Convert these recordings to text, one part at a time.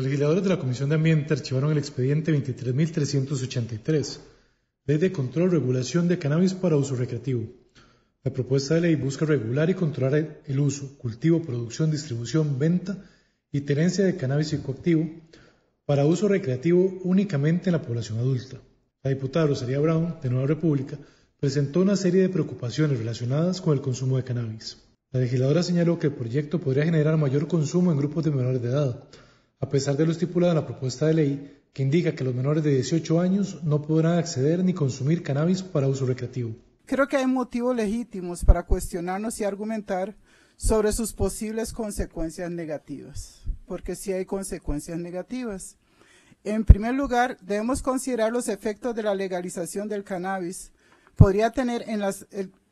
Los legisladores de la Comisión de Ambiente archivaron el expediente 23.383, Ley de Control Regulación de Cannabis para Uso Recreativo. La propuesta de ley busca regular y controlar el uso, cultivo, producción, distribución, venta y tenencia de cannabis psicoactivo para uso recreativo únicamente en la población adulta. La diputada Rosalía Brown, de Nueva República, presentó una serie de preocupaciones relacionadas con el consumo de cannabis. La legisladora señaló que el proyecto podría generar mayor consumo en grupos de menores de edad, a pesar de lo estipulado en la propuesta de ley que indica que los menores de 18 años no podrán acceder ni consumir cannabis para uso recreativo. Creo que hay motivos legítimos para cuestionarnos y argumentar sobre sus posibles consecuencias negativas, porque sí hay consecuencias negativas. En primer lugar, debemos considerar los efectos de la legalización del cannabis. Podría tener en las,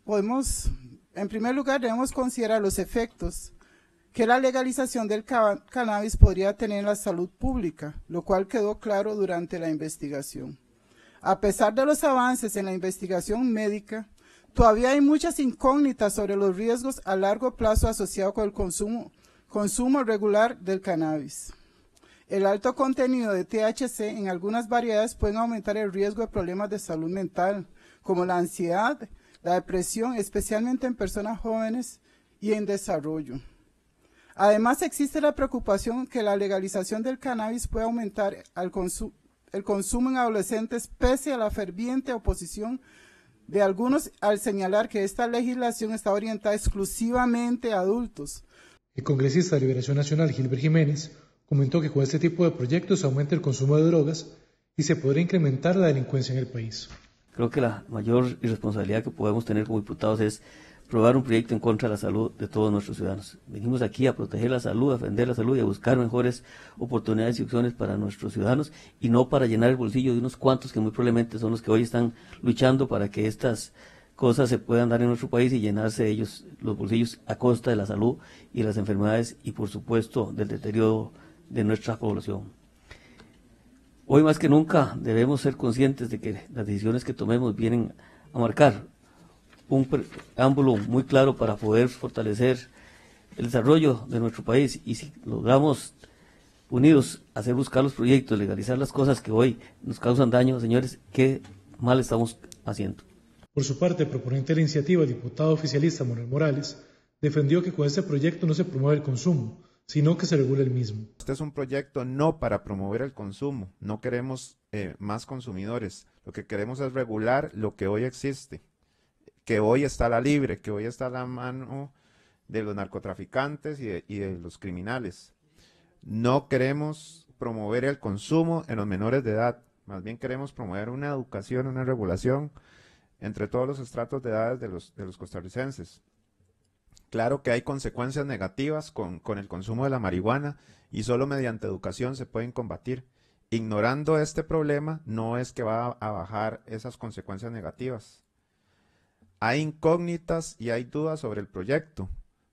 podemos, en primer lugar, debemos considerar los efectos que la legalización del cannabis podría tener en la salud pública, lo cual quedó claro durante la investigación. A pesar de los avances en la investigación médica, todavía hay muchas incógnitas sobre los riesgos a largo plazo asociados con el consumo, consumo regular del cannabis. El alto contenido de THC en algunas variedades puede aumentar el riesgo de problemas de salud mental, como la ansiedad, la depresión, especialmente en personas jóvenes y en desarrollo. Además, existe la preocupación que la legalización del cannabis puede aumentar el, el consumo en adolescentes pese a la ferviente oposición de algunos al señalar que esta legislación está orientada exclusivamente a adultos. El congresista de Liberación Nacional, Gilbert Jiménez, comentó que con este tipo de proyectos aumenta el consumo de drogas y se podría incrementar la delincuencia en el país. Creo que la mayor irresponsabilidad que podemos tener como diputados es probar un proyecto en contra de la salud de todos nuestros ciudadanos. Venimos aquí a proteger la salud, a defender la salud y a buscar mejores oportunidades y opciones para nuestros ciudadanos y no para llenar el bolsillo de unos cuantos que muy probablemente son los que hoy están luchando para que estas cosas se puedan dar en nuestro país y llenarse ellos los bolsillos a costa de la salud y las enfermedades y por supuesto del deterioro de nuestra población. Hoy más que nunca debemos ser conscientes de que las decisiones que tomemos vienen a marcar un preámbulo muy claro para poder fortalecer el desarrollo de nuestro país y si logramos unidos hacer buscar los proyectos, legalizar las cosas que hoy nos causan daño, señores, qué mal estamos haciendo. Por su parte, el proponente de la iniciativa, el diputado oficialista Manuel Morales, defendió que con este proyecto no se promueve el consumo, sino que se regula el mismo. Este es un proyecto no para promover el consumo, no queremos eh, más consumidores, lo que queremos es regular lo que hoy existe, que hoy está la libre, que hoy está la mano de los narcotraficantes y de, y de los criminales. No queremos promover el consumo en los menores de edad, más bien queremos promover una educación, una regulación entre todos los estratos de edades de los, de los costarricenses. Claro que hay consecuencias negativas con, el consumo de la marihuana y solo mediante educación se pueden combatir. Ignorando este problema no es que va a bajar esas consecuencias negativas. Hay incógnitas y hay dudas sobre el proyecto,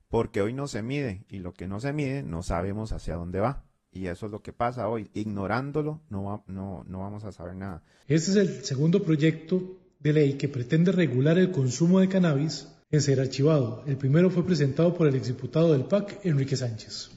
porque hoy no se mide y lo que no se mide no sabemos hacia dónde va. Y eso es lo que pasa hoy. Ignorándolo no, no, no vamos a saber nada. Este es el segundo proyecto de ley que pretende regular el consumo de cannabis en ser archivado. El primero fue presentado por el exdiputado del PAC, Enrique Sánchez.